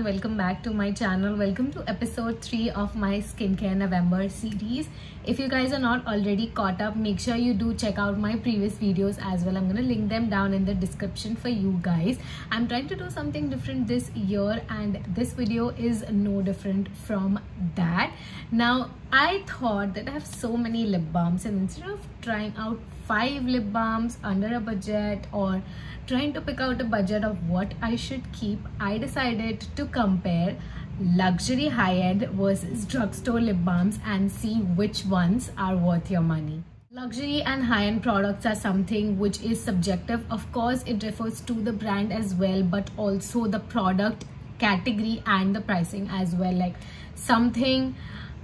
welcome back to my channel. Welcome to episode 3 of my skincare November series. If you guys are not already caught up, make sure you do check out my previous videos as well. I'm to link them down in the description for you guys. I'm trying to do something different this year and this video is no different from that. Now, I thought that I have so many lip balms and instead of trying out 5 lip balms under a budget or trying to pick out a budget of what I should keep, I decided to compare luxury high-end versus drugstore lip balms and see which ones are worth your money. Luxury and high-end products are something which is subjective. Of course, it refers to the brand as well, but also the product category and the pricing as well. Like something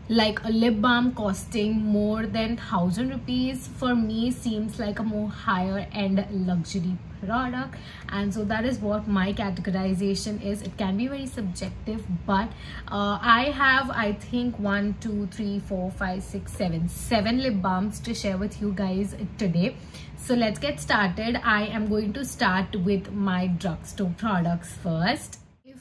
like a lip balm costing more than thousand rupees for me seems like a more higher end luxury product. And so that is what my categorization is. It can be very subjective but uh, i have i think one two three four five six seven seven lip balms to share with you guys today. So let's get started. I am going to start with my drugstore products first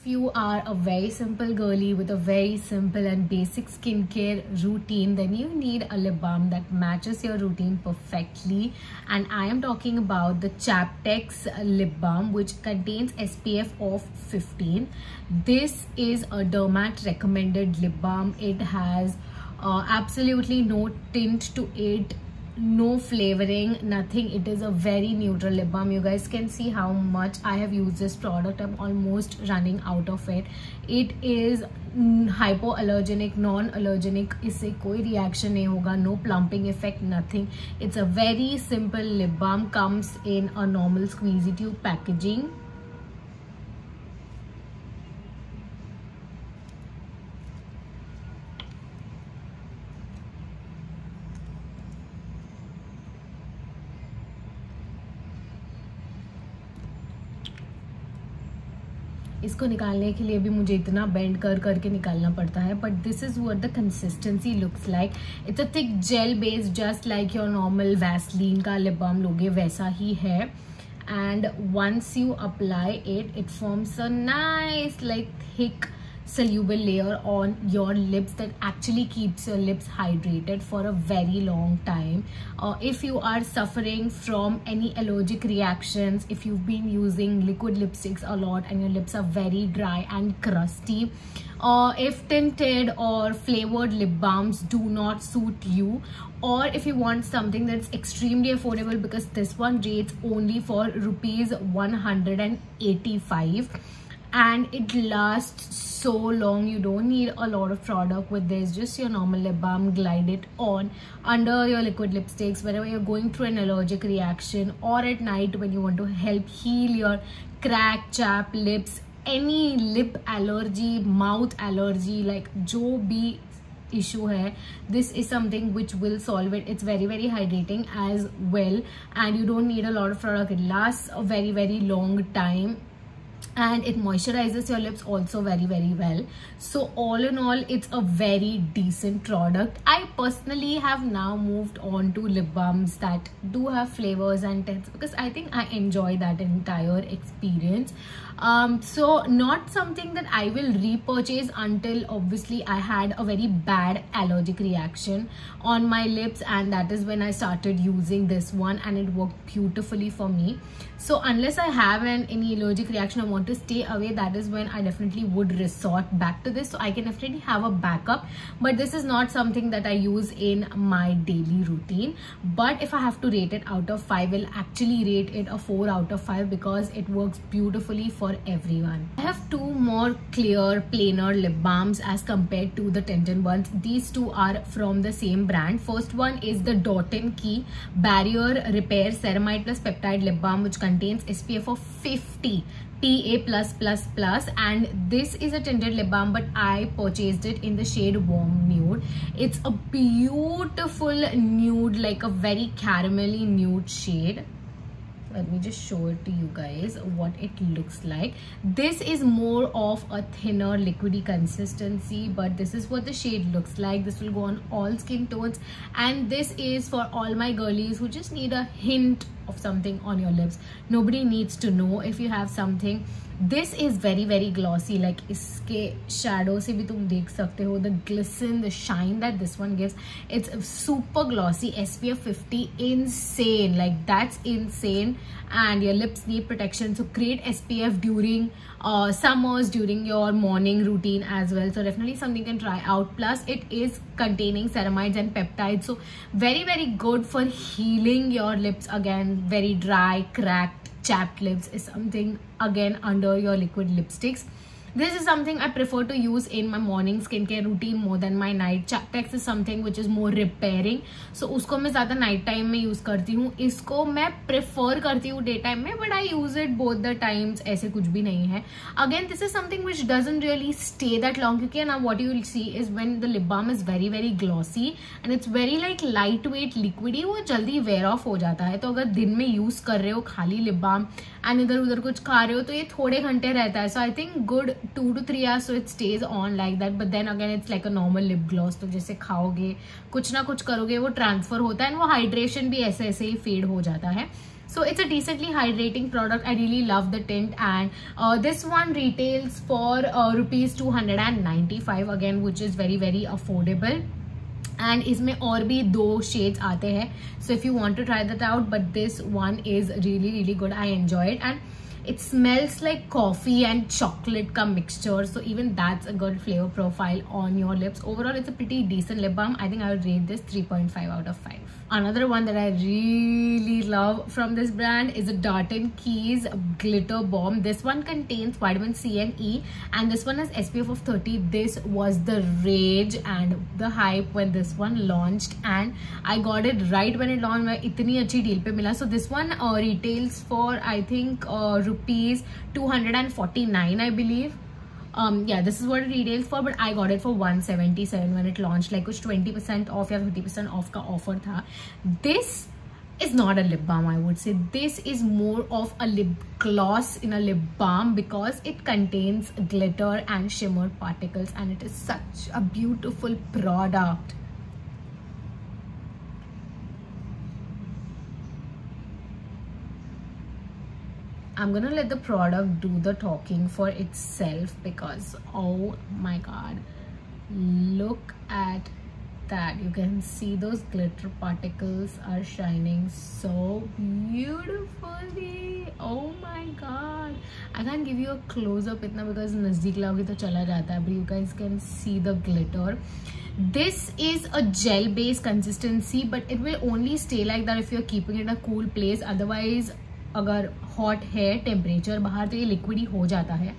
you are a very simple girly with a very simple and basic skincare routine then you need a lip balm that matches your routine perfectly. And I am talking about the Chaptex lip balm which contains SPF of 15 this is a dermat recommended lip balm. It has uh, absolutely no tint to it no flavoring nothing. It is a very neutral lip balm. You guys can see how much i have used this product. I'm almost running out of it. It is hypoallergenic non-allergenic. Isse koi reaction hoga. No plumping effect nothing. It's a very simple lip balm. Comes in a normal squeezy tube packaging इसको निकालने के लिए भी मुझे इतना bend कर करके निकालना पड़ता है but this is what the consistency looks like it's a thick gel based just like your normal Vaseline का लिप बाम लोगे, वैसा ही है. And once you apply it it forms a nice like thick soluble layer on your lips that actually keeps your lips hydrated for a very long time. Uh, if you are suffering from any allergic reactions if you've been using liquid lipsticks a lot and your lips are very dry and crusty or uh, if tinted or flavored lip balms do not suit you or if you want something that's extremely affordable because this one rates only for rupees 185 and it lasts so long. You don't need a lot of product with this. Just your normal lip balm glide it on under your liquid lipsticks whenever you're going through an allergic reaction or at night when you want to help heal your crack chap lips any lip allergy mouth allergy like jo bhi issue hai this is something which will solve it. It's very very hydrating as well and you don't need a lot of product. It lasts a very very long time and it moisturizes your lips also very very well. So all in all it's a very decent product. I personally have now moved on to lip balms that do have flavors and tints because i think i enjoy that entire experience. Um, so not something that i will repurchase until obviously i had a very bad allergic reaction on my lips and that is when i started using this one and it worked beautifully for me. So unless i have an any allergic reaction i want to stay away that is when i definitely would resort back to this. So i can definitely have a backup but this is not something that i use in my daily routine. But if i have to rate it out of 5 i'll actually rate it a 4 out of 5 because it works beautifully for everyone. I have two more clear plainer lip balms as compared to the tinted ones. These two are from the same brand. First one is the dot and key barrier repair ceramide plus peptide lip balm which contains SPF of 50 PA+++ and this is a tinted lip balm but I purchased it in the shade warm nude. It's a beautiful nude like a very caramelly nude shade. Let me just show it to you guys what it looks like. This is more of a thinner liquidy consistency but this is what the shade looks like. This will go on all skin tones. And this is for all my girlies who just need a hint of something on your lips. Nobody needs to know if you have something. This is very very glossy. Like iske shadow se bhi tum dekh sakte ho. The glisten the shine that this one gives it's super glossy. Spf 50 insane. Like that's insane. And your lips need protection. So create spf during uh, summers during your morning routine as well. So definitely something you can try out. Plus it is containing ceramides and peptides. So very very good for healing your lips again very dry cracked chapped lips is something again under your liquid lipsticks this is something I prefer to use in my morning skincare routine more than my night. Chaptex is something which is more repairing. So उसको मैं ज़्यादा night time में use करती हूँ इसको मैं prefer करती हूँ day time में but I use it both the times ऐसे कुछ भी नहीं है again this is something which doesn't really stay that long क्योंकि now what you will see is when the lip balm is very very glossy and it's very like lightweight liquidy वो जल्दी wear off हो जाता है तो अगर दिन में use कर रहे हो खाली lip balm एंड इधर उधर कुछ खा रहे हो तो ये थोड़े घंटे रहता है so I think good two to three hours so it stays on like that but then again it's like a normal lip gloss तो जैसे खाओगे कुछ ना कुछ करोगे वो ट्रांसफ़र होता है एंड वो हाइड्रेशन भी ऐसे ऐसे ही फेड हो जाता है. So it's a decently hydrating product. I really love the tint and uh, this one retails for uh, rupees 295 again which is very very affordable. And इसमें और भी दो शेड्स आते हैं. So if you want to try that out but this one is really really good I enjoy it and it smells like coffee and chocolate ka mixture. So even that's a good flavor profile on your lips. Overall it's a pretty decent lip balm. I think i would rate this 3.5 out of 5 Another one that I really love from this brand is a Dot & Key's Glitter Bomb. This one contains vitamin C and E and this one has SPF of 30. This was the rage and the hype when this one launched and I got it right when it launched. mila. So this one uh, retails for I think uh, rupees 249 I believe um yeah this is what it retails for but i got it for 177 when it launched like kuch 20 percent off ya 50 percent off ka offer tha. This is not a lip balm i would say. This is more of a lip gloss in a lip balm because it contains glitter and shimmer particles and it is such a beautiful product I'm gonna let the product do the talking for itself because oh my god. Look at that. You can see those glitter particles are shining so beautifully. Oh my god. I can't give you a close-up itna because nazdik laoge to chala jata hai but you guys can see the glitter. This is a gel based consistency but it will only stay like that if you're keeping it in a cool place. Otherwise अगर hot है temperature बाहर तो ये liquid ही हो जाता है।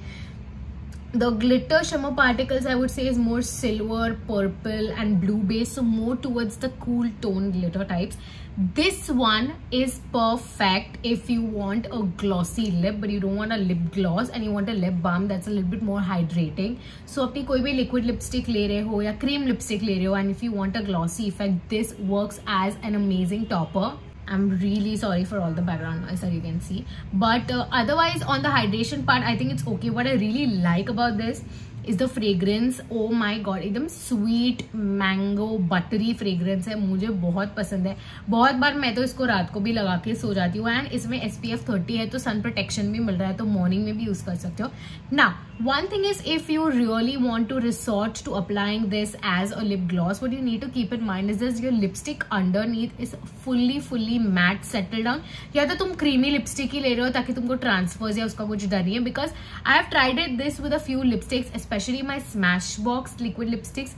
The glitter shimmer particles I would say is more silver purple and blue base so more towards the cool tone glitter types this one is perfect if you want a glossy lip but you don't want a lip gloss and you want a lip balm that's a little bit more hydrating so अपनी कोई भी liquid lipstick ले रहे हो या cream lipstick ले रहे हो and if you want a glossy effect this work as an amazing topper i'm really sorry for all the background noise that you can see. But uh, otherwise on the hydration part i think it's okay. What i really like about this is the fragrance oh my god एकदम sweet mango buttery fragrance है, मुझे बहुत पसंद है। बहुत बार मैं तो इसको रात को भी लगा के सो जाती हूँ एंड इसमें एस पी एफ़ थर्टी है तो सन प्रोटेक्शन भी मिल रहा है तो मॉर्निंग में भी यूज़ कर सकते हो। ना one thing is if you really want to resort to applying this as a lip gloss what you need to keep in mind is this your lipstick underneath is fully fully matte settle down या तो तुम creamy lipstick ही ले रहे हो, ताकि तुमको transverse या उसका कुछ डर नहीं है because I have tried it this with a few lipsticks especially my Smashbox liquid lipsticks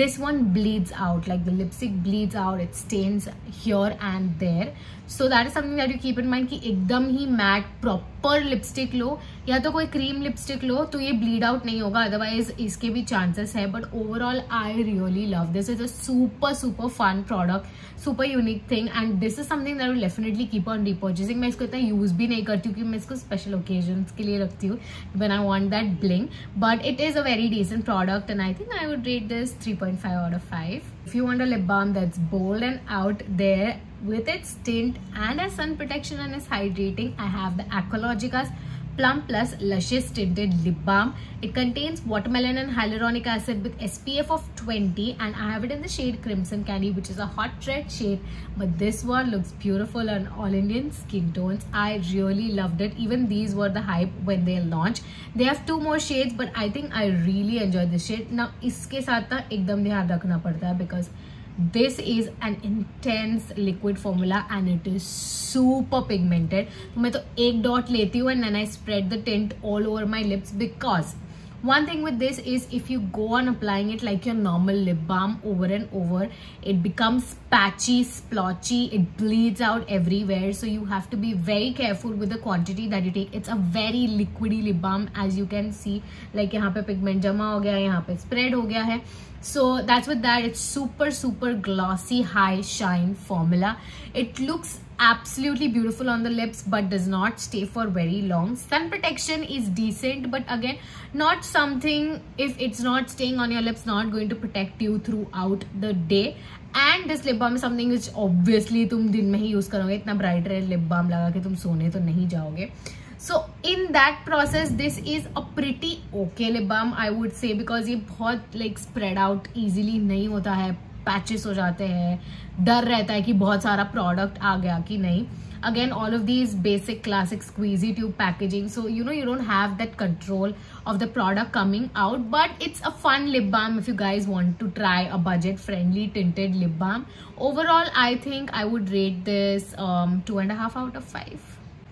this one bleeds out like the lipstick bleeds out it stains here and there so that is something that you keep in mind ki ekdam hi matte proper lipstick लो या तो कोई cream lipstick लो तो ये bleed out नहीं होगा otherwise इसके भी चांसेस है but overall I really love this is a super super fun product super unique thing and this is something that will definitely keep on repurchasing मैं इसको इतना यूज़ भी नहीं करती हूँ क्योंकि मैं इसको स्पेशल ओकेजन के लिए रखती हूँ when I want that bling but it is a very decent product and I think I would rate this three point five out of five if you want a lip balm that's bold and out there with its tint and as sun protection and is hydrating, i have the aqualogica's Plump Plus Luscious Tinted Lip Balm. It contains watermelon and hyaluronic acid with SPF of 20 and I have it in the shade Crimson Candy which is a hot red shade but this one looks beautiful on all Indian skin tones. I really loved it. Even these were the hype when they launched. They have two more shades but I think I really enjoyed this shade. Now iske saath ekdam dhyan rakhna padta hai because this is an intense liquid formula and it is super pigmented तो मैं तो एक dot लेती हूँ and then I spread the tint all over my lips because one thing with this is if you go on applying it like your normal lip balm over and over it becomes patchy splotchy it bleeds out everywhere. So you have to be very careful with the quantity that you take. It's a very liquidy lip balm as you can see. Like here, pe pigment jama ho gaya yahan spread ho gaya hai so that's with that it's super super glossy high shine formula. It looks absolutely beautiful on the lips but does not stay for very long sun protection is decent but again not something if it's not staying on your lips not going to protect you throughout the day and this lip balm something which obviously तुम दिन में ही use करोगे इतना bright red lip balm लगा के तुम सोने तो नहीं जाओगे so in that process this is a pretty okay lip balm I would say because ये बहुत लाइक स्प्रेड आउट इजिली नहीं होता है पैचेस हो जाते हैं डर रहता है कि बहुत सारा प्रोडक्ट आ गया कि नहीं। Again all of these basic classic squeezy tube packaging so you know you don't have that control of the product coming out but it's a fun lip balm if you guys want to try a budget friendly tinted lip balm overall I think I would rate this two and half out of five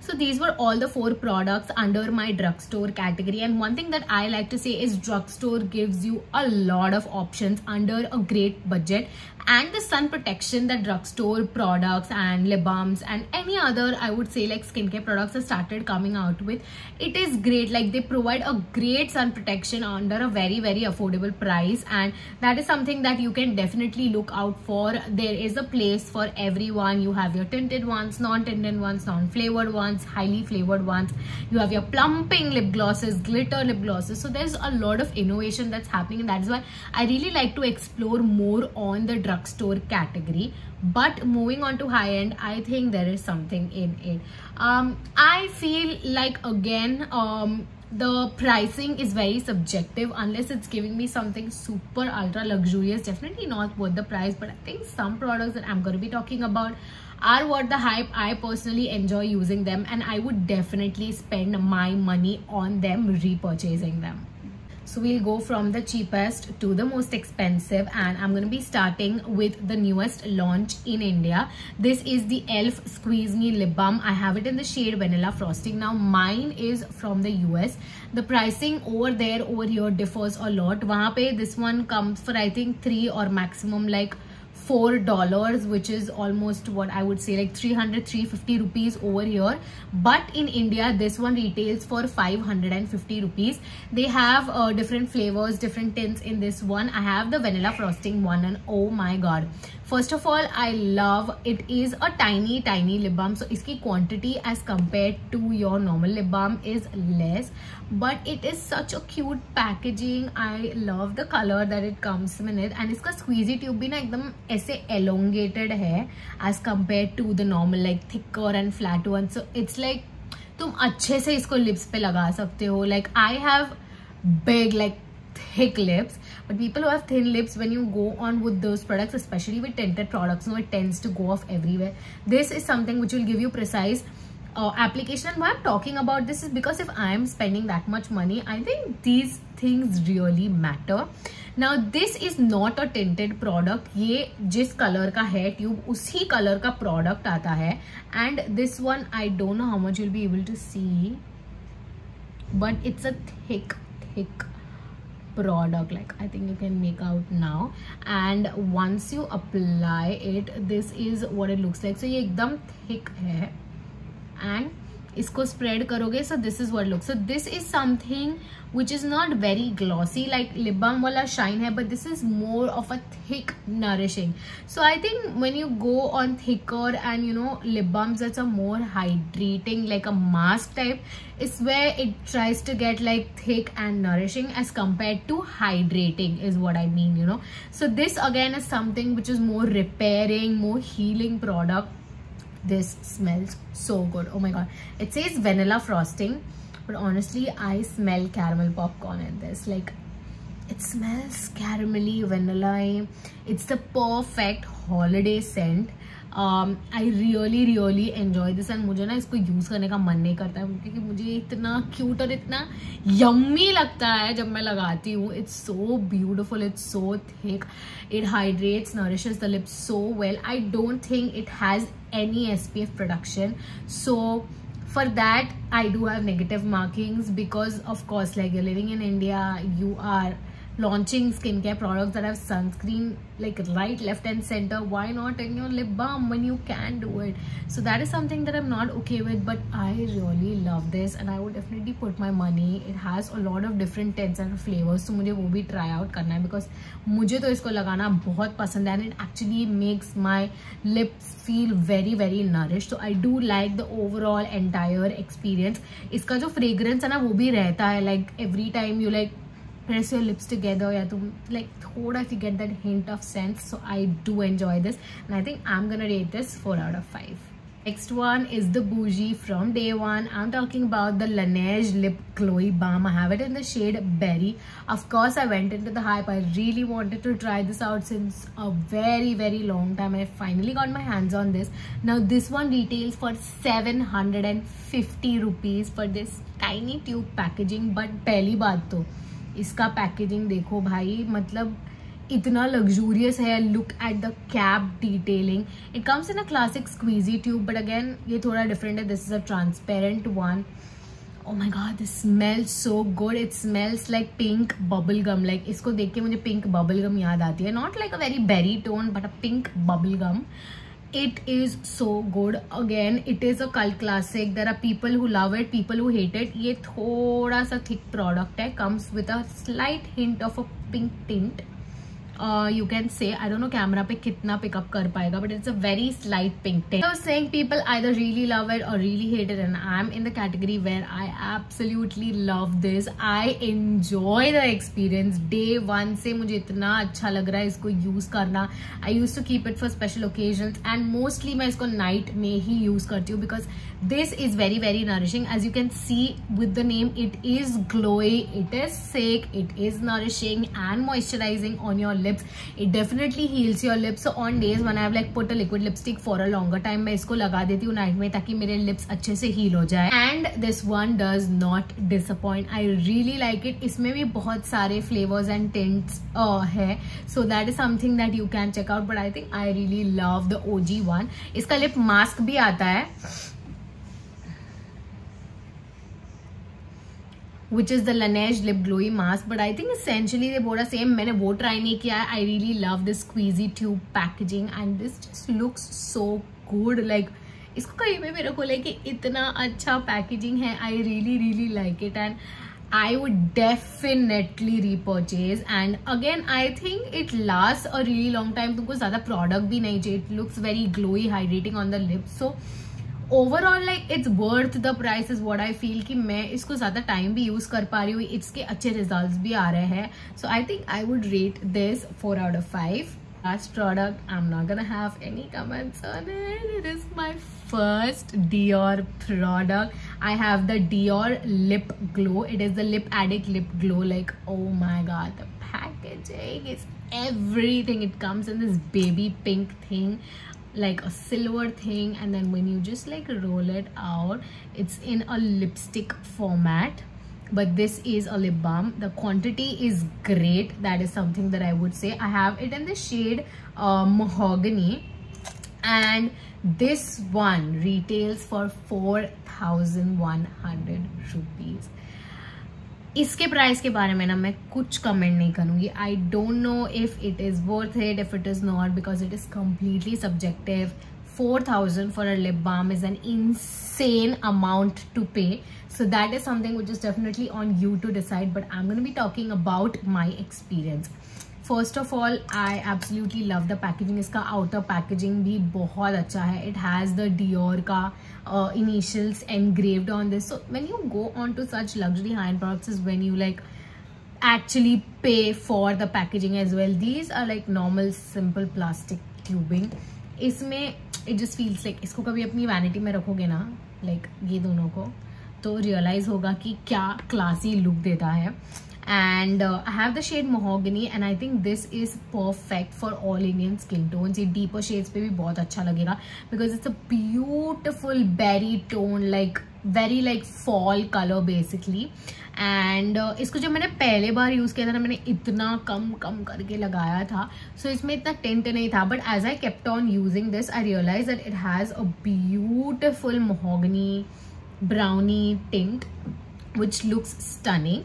so these were all the four products under my drugstore category. And one thing that I like to say is drugstore gives you a lot of options under a great budget. And the sun protection that drugstore products and lip balms and any other I would say like skincare products have started coming out with it is great. Like they provide a great sun protection under a very very affordable price. And that is something that you can definitely look out for. There is a place for everyone. You have your tinted ones non-tinted ones non-flavored ones highly flavored ones. You have your plumping lip glosses glitter lip glosses. So there's a lot of innovation that's happening and that is why I really like to explore more on the drugstore category. But moving on to high end i think there is something in it. Um i feel like again um the pricing is very subjective. Unless it's giving me something super ultra luxurious definitely not worth the price. But i think some products that i'm going to be talking about are worth the hype i personally enjoy using them and i would definitely spend my money on them repurchasing them so we'll go from the cheapest to the most expensive and I'm going to be starting with the newest launch in India. This is the e.l.f. Squeeze Me Lip Balm. I have it in the shade Vanilla Frosting. Now mine is from the US. The pricing over there over here differs a lot. Wahan pe this one comes for I think 3 or maximum like four dollars which is almost what i would say like 300 350 rupees over here. But in india this one retails for 550 rupees. They have uh, different flavors different tints in this one. I have the vanilla frosting one and oh my god first of all I love it is a tiny tiny lip balm so इसकी quantity as compare to your normal lip balm is less but it is such a cute packaging I love the colour that it comes in it and इसका squeezy tube भी ना एकदम ऐसे elongated है as compare to the normal like thicker and flat one so it's like तुम अच्छे से इसको लिप्स पे लगा सकते हो. Like I have big like thick lips. But people who have thin lips when you go on with those products especially with tinted products you know it tends to go off everywhere. This is something which will give you precise uh, application. And why i'm talking about this is because if i'm spending that much money i think these things really matter. Now this is not a tinted product. Ye jis color ka hai tube usi color ka product aata hai. And this one i don't know how much you'll be able to see but it's a thick thick product like i think you can make out now. And once you apply it this is what it looks like. So ye ekdam thick hai. And इसको spread करोगे so this is what look so this is something which is not very glossy like lip balm वाला shine है but this is more of a thick nourishing so I think when you go on thicker and you know lip balm is a more hydrating like a mask type this way it tries to get like thick and nourishing as compare to hydrating is what I mean you know so this again is something which is more repairing more healing product this smells so good. Oh my god. It says vanilla frosting but honestly i smell caramel popcorn in this. Like it smells caramelly vanilla it's the perfect holiday scent I really really enjoy this and मुझे ना इसको use करने का मन नहीं करता है क्योंकि मुझे इतना क्यूट और इतना यम्मी लगता है जब मैं लगाती हूँ। It's so beautiful it's so thick it hydrates nourishes the lips so well I don't think it has any SPF production. So, for that, I do have negative markings because, of course, like, you're living in India, you are launching skincare products that have sunscreen like right left and center why not in your lip balm when you can do it so that is something that i'm not okay with but i really love this and i would definitely put my money it has a lot of different tints and flavors so mujhe wo bhi try out karna hai because mujhe to isko lagana bahut pasand hai and it actually makes my lips feel very very nourished so i do like the overall entire experience iska jo fragrance hai na wo bhi rehta hai like every time you like press your lips together yeah to like thoda if you get that hint of sense so I do enjoy this and I think I'm gonna rate this 4 out of 5 Next one is the Bougie from day one. I'm talking about the Laneige Lip Glowy Balm. I have it in the shade Berry. Of course, I went into the hype. I really wanted to try this out since a very, very long time. I finally got my hands on this. Now, this one retails for 750 rupees for this tiny tube packaging. But pehli baat to. इसका packaging देखो भाई मतलब इतना luxurious है look at the cap detailing it comes in a classic squeezy tube but again ये थोड़ा different है. This is a transparent one oh my god this smell so good it smells like pink bubble gum like इसको देख के मुझे pink bubble गम याद आती है. Not like a very berry tone but a pink bubble gum it is so good again it is a cult classic there are people who love it people who hate it ये थोड़ा सा thick product है comes with a slight hint of a pink tint you can say I dot know camera पे कितना pickup कर पाएगा but it's a very slight pink tint people either really love it or really hate it and I am in the category where I absolutely love this I enjoy the experience day one से मुझे इतना अच्छा लग रहा है इसको use करना. I use to keep it for special occasion and mostly मैं इसको नाइट में ही यूज़ करती हूँ because this is very very nourishing. As you can see with the name it is glowy, it is sick, it is nourishing and moisturizing on your lips lips it definitely heals your lips so on days when i have like put a liquid lipstick for a longer time मैं इसको लगा देती हूँ night में ताकि मेरे lips अच्छे से हील हो जाए and this one does not disappoint I really like it इसमें भी बहुत सारे फ्लेवर्स एंड टेंट्स है so that is something that you can check out but I think I really love the OG one इसका lip mask भी आता है which is the Laneige lip glowy mask but I think essentially both are same मैंने वो try नहीं किया है. I really love this squeezy tube packaging and this just looks so good like इसको कहीं भी मेरे को लेके इतना अच्छा पैकेजिंग है. I really really like it and I would definitely repurchase and again I think it last a really long time तुमको ज़्यादा प्रोडक्ट भी नहीं चाहिए. It looks very glowy hydrating on the lips so overall like it's worth the price is what I feel कि मैं इसको ज़्यादा time भी यूज़ कर पा रही हूँ इसके अच्छे रिज़ल्ट भी आ रहे हैं so I think I would rate this four out of five last product i'm not gonna have any comments on it it is my first dior product i have the dior lip glow it is the lip addict lip glow like oh my god the packaging is everything it comes in this baby pink thing like a silver thing and then when you just like roll it out it's in a lipstick format but this is a lip balm. The quantity is great. That is something that i would say. I have it in the shade uh, mahogany and this one retails for 4100 rupees इसके price के बारे में ना मैं कुछ comment नहीं करूँगी। I don't know if it is worth it if it is not because it is completely subjective four thousand for a lip balm is an insane amount to pay. So that is something which is definitely on you to decide, but i'm going to be talking about my experience. First of all I absolutely love the packaging इसका outer packaging भी बहुत अच्छा है. It has the Dior का uh, initials engraved on this so when you go on to such luxury high-end products is when you like actually pay for the packaging as well these are like normal simple plastic tubing इसमें it just feels like इसको कभी अपनी vanity में रखोगे ना like, ये दोनों को तो रियलाइज़ होगा कि क्या क्लासी लुक देता है and uh, I have the shade mahogany and I think this is perfect for all Indian skin tones ये deeper shades पे भी बहुत अच्छा लगेगा because it's a beautiful berry tone like very like fall color basically and uh, इसको जब मैंने पहले बार यूज़ किया था ना मैंने इतना कम कम करके लगाया था सो so इसमें इतना टेंट नहीं था but as I kept on using this I realize that it has a beautiful mahogany browny tint which looks stunning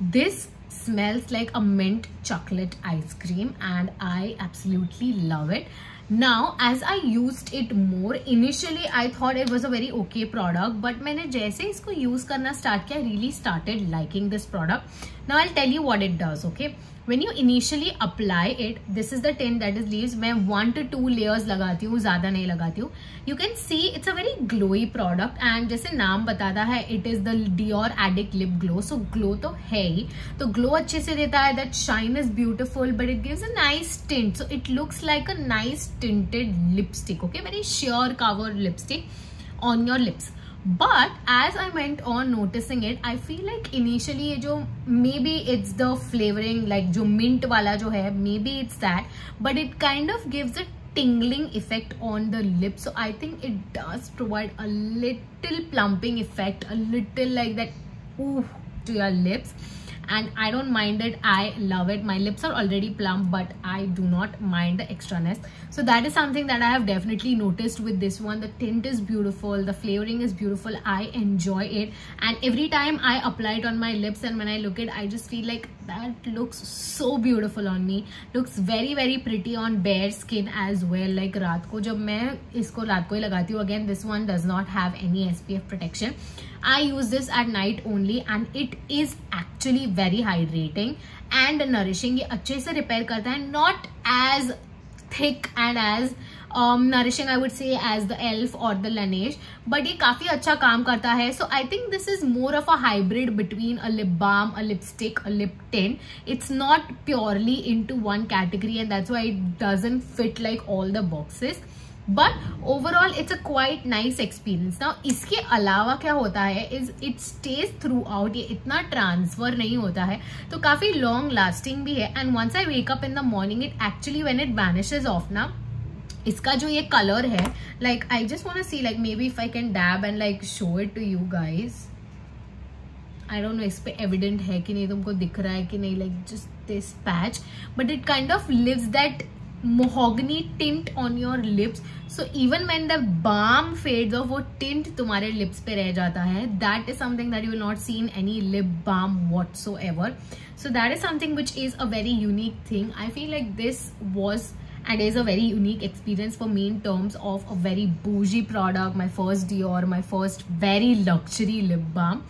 this smells like a mint chocolate ice cream and I absolutely love it. Now as I used it more, initially I thought it was a very okay product but मैंने जैसे इसको use करना start किया, I really started liking this product. Now I'll tell you what it does, okay? when you initially apply it this is the tint that is leaves मैं one to two layers लगाती हूँ ज़्यादा नहीं लगाती हूँ you can see it's a very glowy product and जैसे नाम बताता है it is the Dior Addict Lip Glow so glow तो है ही तो glow अच्छे से देता है that shine is beautiful but it gives a nice tint so it looks like a nice tinted lipstick okay very sheer covered lipstick on your lips but as I went on noticing it I feel like initially ये जो maybe it's the flavouring like जो mint वाला जो है maybe it's that but it kind of gives a tingling effect on the lip so I think it does provide a little plumping effect a little like that to your lips and I don't mind it. I love it. My lips are already plump but I do not mind the extraness. So that is something that I have definitely noticed with this one. The tint is beautiful. The flavoring is beautiful. I enjoy it. And every time I apply it on my lips and when I look it, I just feel like that looks so beautiful on me. Looks very very pretty on bare skin as well. Like रात को जब मैं इसको रात को ही लगाती हूँ again this one does not have any SPF protection. I use this at night only and it is actually very hydrating and nourishing. ये अच्छे से repair करता है not as thick and as um, nourishing I would say as the elf or the Laneige but ये काफ़ी अच्छा काम करता है so I think this is more of a hybrid between a lip balm, a lipstick, a lip tint. It's not purely into one category and that's why it doesn't fit like all the boxes. But overall it's a quite nice experience ना इसके अलावा क्या होता है is it stays throughout ये इतना transfer नहीं होता है तो काफ़ी लॉन्ग लास्टिंग भी है and once I wake up in the morning it actually when it vanishes off ना इसका जो ये कलर है like I just want see like maybe if I can dab and like show it to you guys I don't know इस पे evident है कि नहीं तुमको दिख रहा है कि नहीं like just this patch but it kind of leaves that mahogany tint on your lips so even when the balm fades off वो टिंट तुम्हारे लिप्स पे रह जाता है. That is something that you will not seen any lip balm whatsoever so that is something which is a very unique thing I feel like this was and is a very unique experience for me in terms of a very bougie product, my first dior my first very luxury lip balm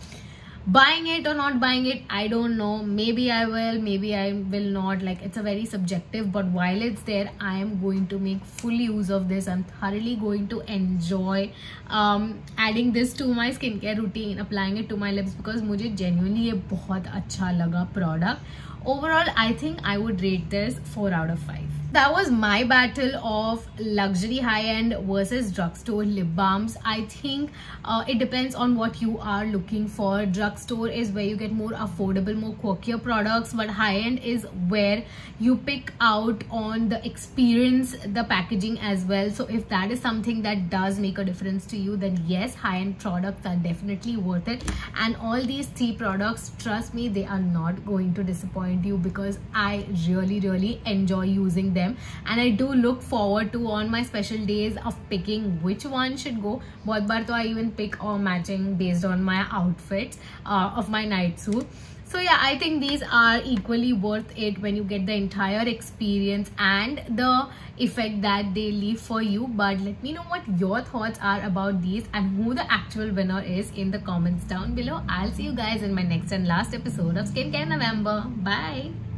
buying it or not buying it i don't know. Maybe i will maybe i will not. Like it's a very subjective but while it's there i am going to make full use of this. I'm thoroughly going to enjoy um, adding this to my skincare routine applying it to my lips because mujhe genuinely ye bahut acha laga product. Overall i think i would rate this 4 out of 5 that was my battle of luxury high-end versus drugstore lip balms. I think uh, it depends on what you are looking for. Drugstore is where you get more affordable more quirkier products but high-end is where you pick out on the experience the packaging as well. So if that is something that does make a difference to you then yes high-end products are definitely worth it. And all these three products trust me they are not going to disappoint you because i really really enjoy using them them and I do look forward to on my special days of picking which one should go. Bahut bar to I even pick or matching based on my outfits uh, of my night suit. So yeah, I think these are equally worth it when you get the entire experience and the effect that they leave for you. But let me know what your thoughts are about these and who the actual winner is in the comments down below. I'll see you guys in my next and last episode of Skincare November. Bye!